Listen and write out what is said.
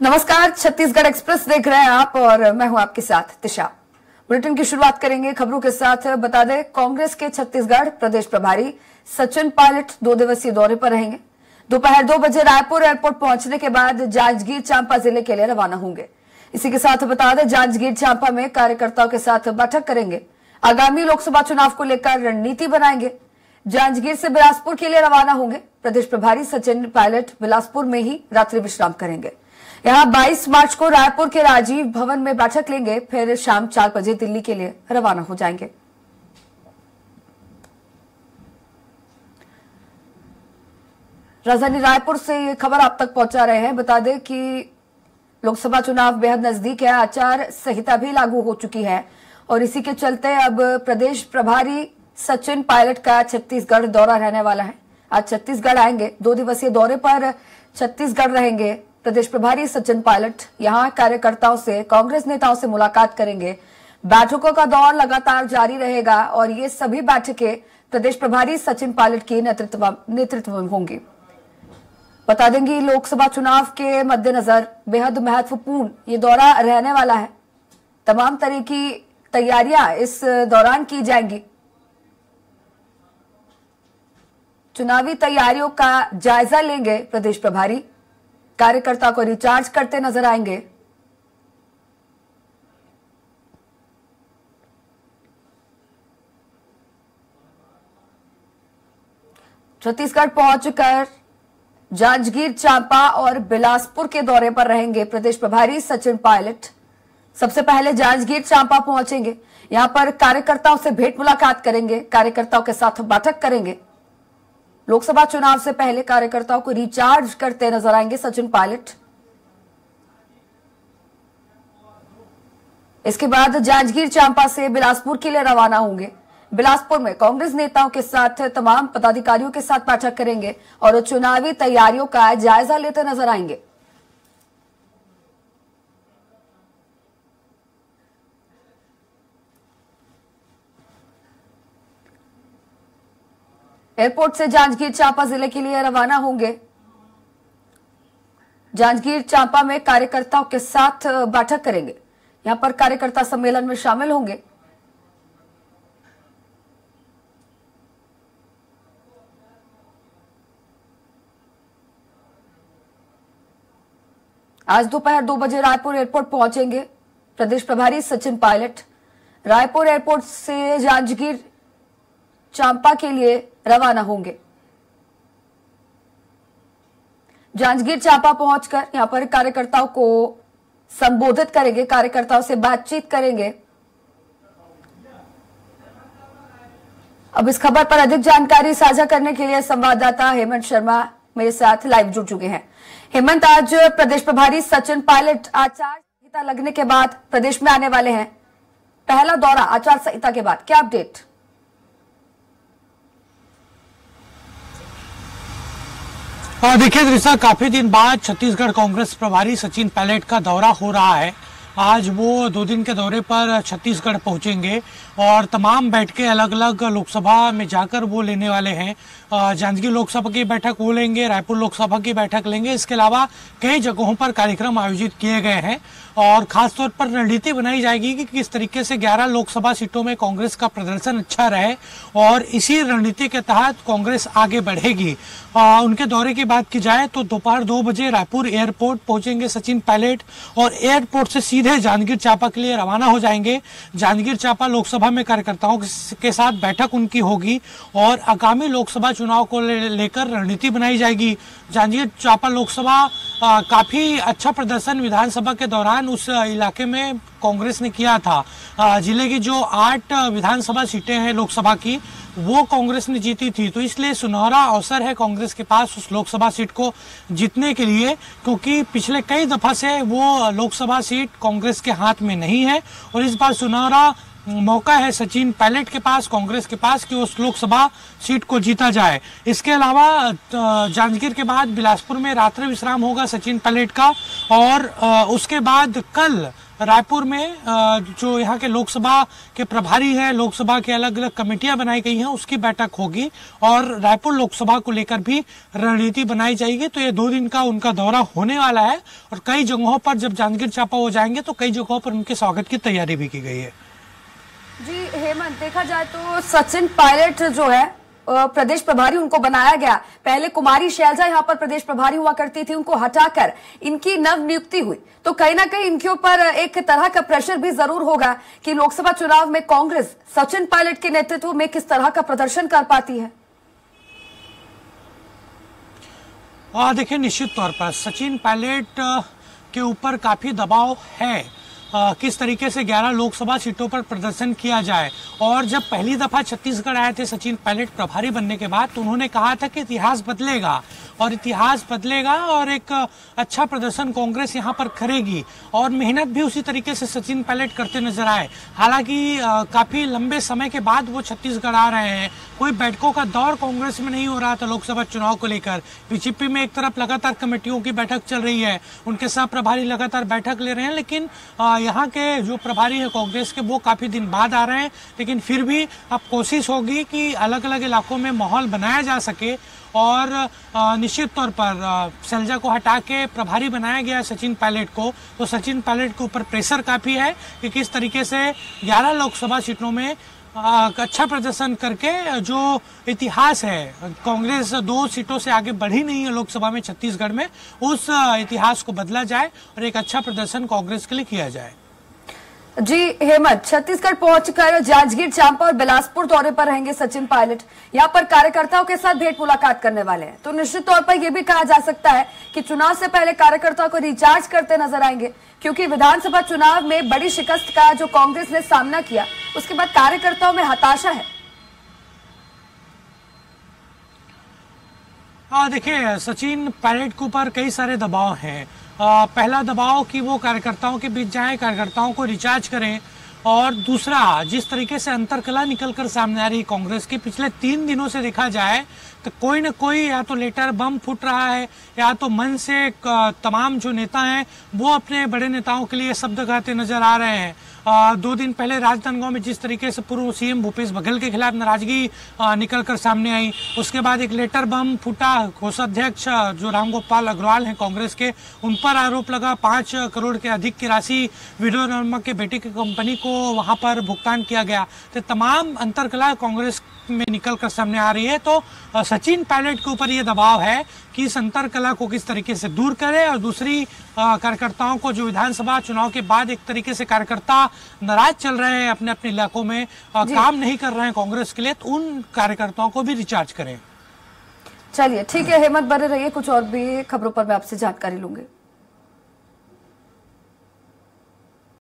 नमस्कार, छत्तीसगढ़ एक्सप्रेस देख रहे हैं आप और मैं हूँ आपके साथ तिशा बुलेटिन की शुरुआत करेंगे खबरों के साथ। बता दें, कांग्रेस के छत्तीसगढ़ प्रदेश प्रभारी सचिन पायलट दो दिवसीय दौरे पर रहेंगे। दोपहर दो बजे रायपुर एयरपोर्ट पहुँचने के बाद जांजगीर चांपा ज़िले के लिए रवाना होंगे। इसी के साथ बता दें, जांजगीर चांपा में कार्यकर्ताओं के साथ बैठक करेंगे। आगामी लोकसभा चुनाव को लेकर रणनीति बनाएँगे। जांजगीर से बिलासपुर के लिए रवाना होंगे। प्रदेश प्रभारी सचिन पायलट बिलासपुर में ही रात्रि विश्राम करेंगे। यहाँ 22 मार्च को रायपुर के राजीव भवन में बैठक लेंगे, फिर शाम चार बजे दिल्ली के लिए रवाना हो जाएँगे। राजधानी रायपुर से ये खबर आप तक पहुँचा रहे हैं। बता दें कि लोकसभा चुनाव बेहद नज़दीक है, आचार संहिता भी लागू हो चुकी है। और इसी के चलते अब प्रदेश प्रभारी सचिन पायलट का छत्तीसगढ़ दौरा रहने वाला है। आज छत्तीसगढ़ आएँगे। दो दिवसीय दौरे पर छत्तीसगढ़ रहेंगे। प्रदेश प्रभारी सचिन पायलट यहाँ कार्यकर्ताओं से, कांग्रेस नेताओं से मुलाकात करेंगे। बैठकों का दौर लगातार जारी रहेगा और ये सभी बैठकें प्रदेश प्रभारी सचिन पायलट के नेतृत्व नेतृत्व में होंगी। बता देंगे लोकसभा चुनाव के मद्देनजर बेहद महत्वपूर्ण ये दौरा रहने वाला है। तमाम तरह की तैयारियाँ इस दौरान की जाएँगी। चुनावी तैयारियों का जायजा लेंगे प्रदेश प्रभारी। कार्यकर्ता को रिचार्ज करते नज़र आएँगे। छत्तीसगढ़ पहुंचकर जांजगीर चांपा और बिलासपुर के दौरे पर रहेंगे प्रदेश प्रभारी सचिन पायलट। सबसे पहले जांजगीर चांपा पहुँचेंगे। यहाँ पर कार्यकर्ताओं से भेंट मुलाकात करेंगे। कार्यकर्ताओं के साथ बैठक करेंगे। लोकसभा चुनाव से पहले कार्यकर्ताओं को रिचार्ज करते नज़र आएँगे सचिन पायलट। इसके बाद जांजगीर चांपा से बिलासपुर के लिए रवाना होंगे। बिलासपुर में कांग्रेस नेताओं के साथ तमाम पदाधिकारियों के साथ बैठक करेंगे और चुनावी तैयारियों का जायजा लेते नज़र आएँगे। एयरपोर्ट से जांजगीर चांपा ज़िले के लिए रवाना होंगे। जांजगीर चांपा में कार्यकर्ताओं के साथ बैठक करेंगे। यहाँ पर कार्यकर्ता सम्मेलन में शामिल होंगे। आज दोपहर दो बजे रायपुर एयरपोर्ट पहुँचेंगे। प्रदेश प्रभारी सचिन पायलट। रायपुर एयरपोर्ट से जांजगीर चांपा के लिए रवाना होंगे। जांजगीर चांपा पहुंचकर यहाँ पर कार्यकर्ताओं को संबोधित करेंगे, कार्यकर्ताओं से बातचीत करेंगे। अब इस खबर पर अधिक जानकारी साझा करने के लिए संवाददाता हेमंत शर्मा मेरे साथ लाइव जुड़ चुके हैं। हेमंत, आज प्रदेश प्रभारी सचिन पायलट आचार संहिता लगने के बाद प्रदेश में आने वाले हैं। पहला दौरा आचार संहिता के बाद। क्या अपडेट और देखिए दृष्टा काफ़ी दिन बाद छत्तीसगढ़ कांग्रेस प्रभारी सचिन पायलट का दौरा हो रहा है। आज वो दो दिन के दौरे पर छत्तीसगढ़ पहुँचेंगे और तमाम बैठकें अलग अलग लोकसभा में जाकर वो लेने वाले हैं। जांजगीर लोकसभा की बैठक वो लेंगे रायपुर लोकसभा की बैठक लेंगे। इसके अलावा कई जगहों पर कार्यक्रम आयोजित किए गए हैं और खास तौर पर रणनीति बनाई जाएगी कि किस तरीके से 11 लोकसभा सीटों में कांग्रेस का प्रदर्शन अच्छा रहे और इसी रणनीति के तहत कांग्रेस आगे बढ़ेगी। आ, उनके दौरे की बात की जाए तो दोपहर दो बजे रायपुर एयरपोर्ट पहुँचेंगे सचिन पायलट और एयरपोर्ट से सीधे जांजगीर चापा के लिए रवाना हो जाएँगे। जांजगीर चांपा लोकसभा में कार्यकर्ताओं के साथ बैठक उनकी होगी और आगामी लोकसभा चुनाव को लेकर रणनीति बनाई जाएगी। जांजगीर चांपा लोकसभा काफ़ी अच्छा प्रदर्शन विधानसभा के दौरान उस इलाके में कांग्रेस ने किया था। ज़िले की जो आठ विधानसभा सीटें हैं लोकसभा की, वो कांग्रेस ने जीती थी। तो इसलिए सुनहरा अवसर है कांग्रेस के पास उस लोकसभा सीट को जीतने के लिए, क्योंकि पिछले कई दफ़ा से वो लोकसभा सीट कांग्रेस के हाथ में नहीं है। और इस बार सुनहरा मौका है सचिन पायलट के पास, कांग्रेस के पास कि उस लोकसभा सीट को जीता जाए। इसके अलावा जांजगीर के बाद बिलासपुर में रात्रि विश्राम होगा सचिन पायलट का और उसके बाद कल रायपुर में जो यहाँ के लोकसभा के प्रभारी हैं, लोकसभा के अलग अलग कमेटियाँ बनाई गई हैं, उसकी बैठक होगी और रायपुर लोकसभा को लेकर भी रणनीति बनाई जाएगी। तो ये दो दिन का उनका दौरा होने वाला है और कई जगहों पर जब जांजगीर चापा हो जाएँगे तो कई जगहों पर उनके स्वागत की तैयारी भी की गई है। जी, हेमंत, देखा जाए तो सचिन पायलट जो है प्रदेश प्रभारी उनको बनाया गया। पहले कुमारी शैलजा यहाँ पर प्रदेश प्रभारी हुआ करती थी, उनको हटाकर इनकी नव नियुक्ति हुई। तो कहीं ना कहीं इनके ऊपर एक तरह का प्रेशर भी ज़रूर होगा कि लोकसभा चुनाव में कांग्रेस सचिन पायलट के नेतृत्व में किस तरह का प्रदर्शन कर पाती है? देखिए, निश्चित तौर पर सचिन पायलट के ऊपर काफ़ी दबाव है। आ, किस तरीके से 11 लोकसभा सीटों पर प्रदर्शन किया जाए? और जब पहली दफ़ा छत्तीसगढ़ आए थे सचिन पायलट प्रभारी बनने के बाद तो उन्होंने कहा था कि इतिहास बदलेगा। और इतिहास बदलेगा और एक अच्छा प्रदर्शन कांग्रेस यहाँ पर करेगी। और मेहनत भी उसी तरीके से सचिन पायलट करते नज़र आए। हालाँकि काफ़ी लंबे समय के बाद वो छत्तीसगढ़ आ रहे हैं। कोई बैठकों का दौर कांग्रेस में नहीं हो रहा था लोकसभा चुनाव को लेकर। बीजेपी में एक तरफ़ लगातार कमेटियों की बैठक चल रही है। उनके सह प्रभारी लगातार बैठक ले रहे हैं लेकिन यहाँ के जो प्रभारी है कांग्रेस के, वो काफ़ी दिन बाद आ रहे हैं, लेकिन फिर भी अब कोशिश होगी कि अलग अलग इलाकों में माहौल बनाया जा सके और निश्चित तौर पर सलजा को हटा के प्रभारी बनाया गया सचिन पायलट को। तो सचिन पायलट के ऊपर प्रेशर काफ़ी है कि किस तरीके से 11 लोकसभा सीटों में अच्छा प्रदर्शन करके जो इतिहास है, कांग्रेस दो सीटों से आगे बढ़ी नहीं है लोकसभा में छत्तीसगढ़ में, उस इतिहास को बदला जाए और एक अच्छा प्रदर्शन कांग्रेस के लिए किया जाए। जी, हेमंत, छत्तीसगढ़ पहुंचकर जांजगीर चांपा और बिलासपुर दौरे पर रहेंगे सचिन पायलट। यहाँ पर कार्यकर्ताओं के साथ भेंट मुलाकात करने वाले हैं। तो निश्चित तौर पर यह भी कहा जा सकता है कि चुनाव से पहले कार्यकर्ताओं को रिचार्ज करते नज़र आएँगे, क्योंकि विधानसभा चुनाव में बड़ी शिकस्त का जो कांग्रेस ने सामना किया उसके बाद कार्यकर्ताओं में हताशा है। हाँ देखिए, सचिन पायलट के ऊपर कई सारे दबाव हैं। पहला दबाव कि वो कार्यकर्ताओं के बीच जाएँ, कार्यकर्ताओं को रिचार्ज करें। और दूसरा, जिस तरीके से अंतरकला निकलकर सामने आ रही कांग्रेस की, पिछले तीन दिनों से देखा जाए तो कोई न कोई या तो लेटर बम फूट रहा है, या तो मन से तमाम जो नेता हैं, वो अपने बड़े नेताओं के लिए शब्द गाते नज़र आ रहे हैं। दो दिन पहले राजनांदगांव में जिस तरीके से पूर्व सीएम भूपेश बघेल के खिलाफ नाराज़गी निकल कर सामने आई, उसके बाद एक लेटर बम फूटा कोषाध्यक्ष जो रामगोपाल अग्रवाल हैं कांग्रेस के, उन पर आरोप लगा, पाँच करोड़ के अधिक की राशि विडो नर्मा के बेटे की कंपनी को वहाँ पर भुगतान किया गया। तो तमाम अंतरकला कांग्रेस में निकल कर सामने आ रही है। तो सचिन पायलट के ऊपर ये दबाव है कि इस अंतर कला को किस तरीके से दूर करे और दूसरी कार्यकर्ताओं को जो विधानसभा चुनाव के बाद एक तरीके से कार्यकर्ता नाराज़ चल रहे हैं अपने अपने इलाकों में काम नहीं कर रहे हैं कांग्रेस के लिए तो उन कार्यकर्ताओं को भी रिचार्ज करें। चलिए ठीक है हेमंत बने रहिए कुछ और भी खबरों पर मैं आपसे जानकारी लूँगी।